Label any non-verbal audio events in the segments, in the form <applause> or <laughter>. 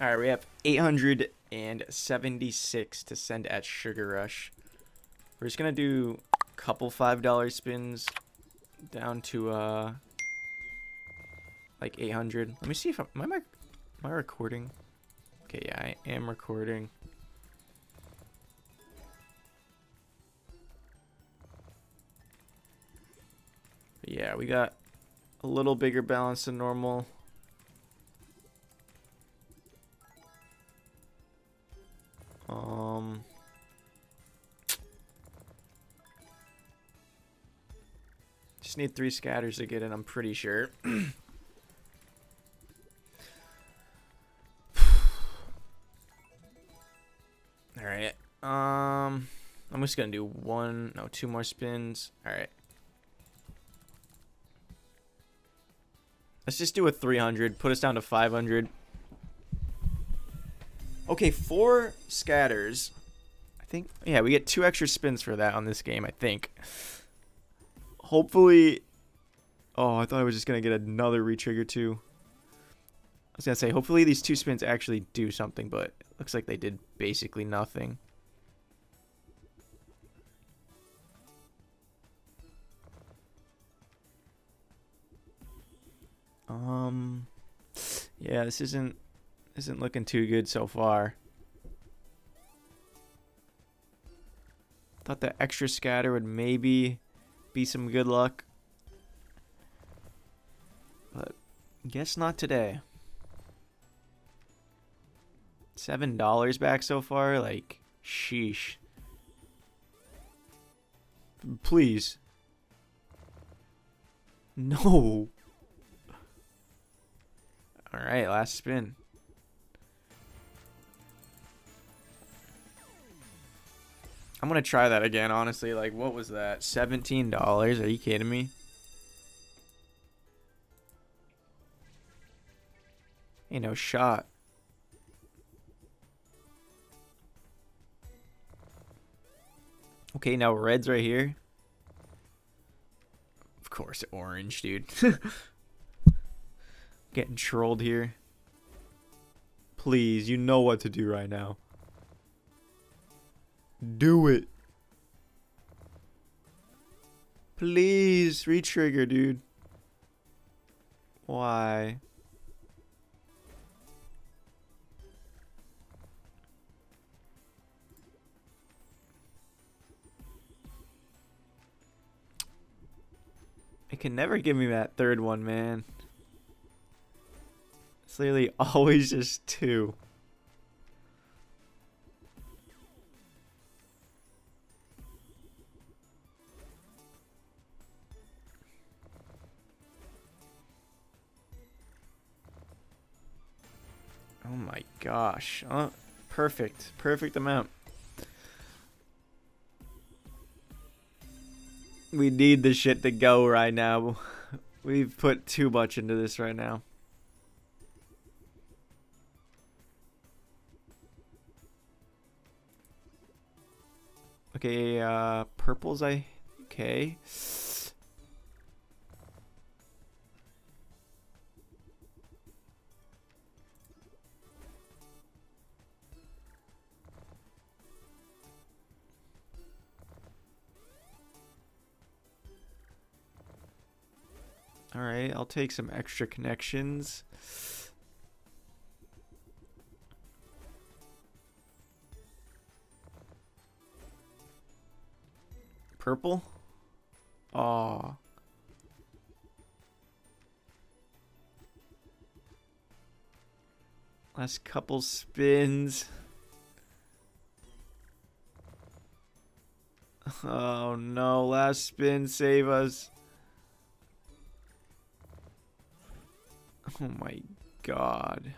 All right, we have 876 to send at Sugar Rush. We're just gonna do a couple five dollar spins down to uh like 800. Let me see if I'm, am I am I recording? Okay, yeah, I am recording. Yeah, we got a little bigger balance than normal. Need three scatters to get in, I'm pretty sure. <clears throat> Alright. Um, I'm just going to do one, no, two more spins. Alright. Let's just do a 300. Put us down to 500. Okay, four scatters. I think, yeah, we get two extra spins for that on this game, I think. Hopefully, oh, I thought I was just going to get another retrigger too. I was going to say, hopefully these two spins actually do something, but looks like they did basically nothing. Um, yeah, this isn't isn't looking too good so far. Thought the extra scatter would maybe be some good luck. But guess not today. Seven dollars back so far? Like, sheesh. Please. No. All right, last spin. I'm gonna try that again, honestly. Like, what was that? $17? Are you kidding me? Ain't no shot. Okay, now red's right here. Of course, orange, dude. <laughs> Getting trolled here. Please, you know what to do right now. Do it. Please, retrigger, dude. Why? It can never give me that third one, man. It's literally <laughs> always just two. Gosh. Oh, perfect. Perfect amount. We need the shit to go right now. <laughs> We've put too much into this right now. Okay, uh, purples, I... Okay. Alright, I'll take some extra connections. Purple? Aw. Last couple spins. Oh no, last spin, save us. Oh my god.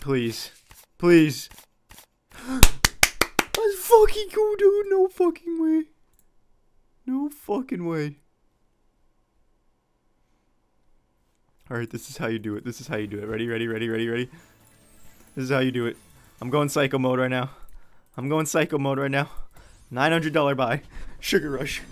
Please. Please. Fucking go, dude. No fucking way. No fucking way. Alright, this is how you do it. This is how you do it. Ready, ready, ready, ready, ready. This is how you do it. I'm going psycho mode right now. I'm going psycho mode right now. $900 buy. Sugar Rush.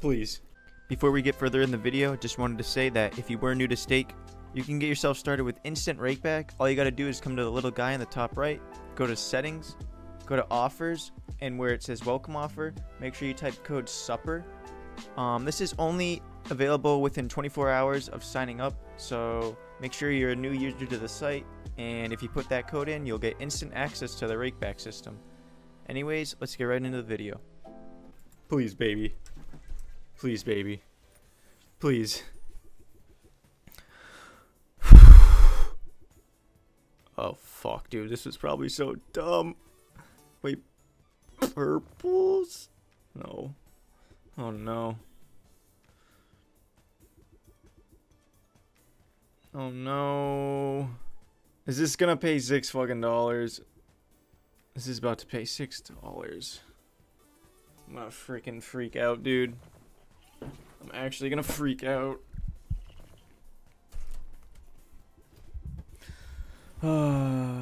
Please. Before we get further in the video, just wanted to say that if you were new to stake, you can get yourself started with instant rakeback. All you got to do is come to the little guy in the top right, go to settings, go to offers, and where it says welcome offer, make sure you type code SUPPER. Um, this is only available within 24 hours of signing up, so make sure you're a new user to the site, and if you put that code in, you'll get instant access to the rakeback system. Anyways, let's get right into the video. Please, baby. Please, baby. Please. <sighs> oh, fuck, dude. This was probably so dumb. Wait. Purples? No. Oh, no. Oh, no. Is this gonna pay six fucking dollars? This is about to pay six dollars. I'm gonna freaking freak out, dude. I'm actually gonna freak out. <sighs> <sighs>